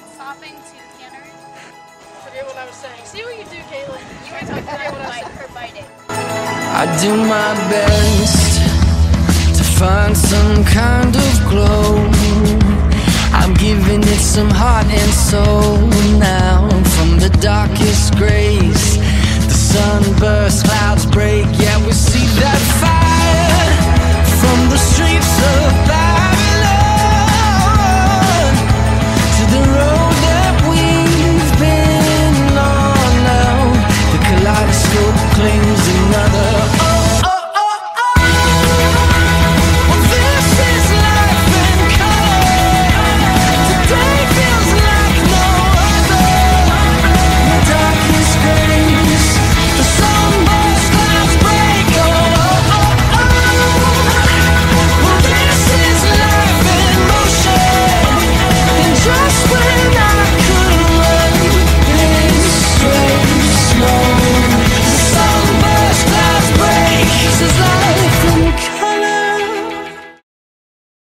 to Tanner. Forget what I was saying. See what you do, Caitlin. You were talking about what. I do my best to find some kind of glow. I'm giving it some heart and soul now. From the darkest grace, the sun bursts, clouds break. Yeah.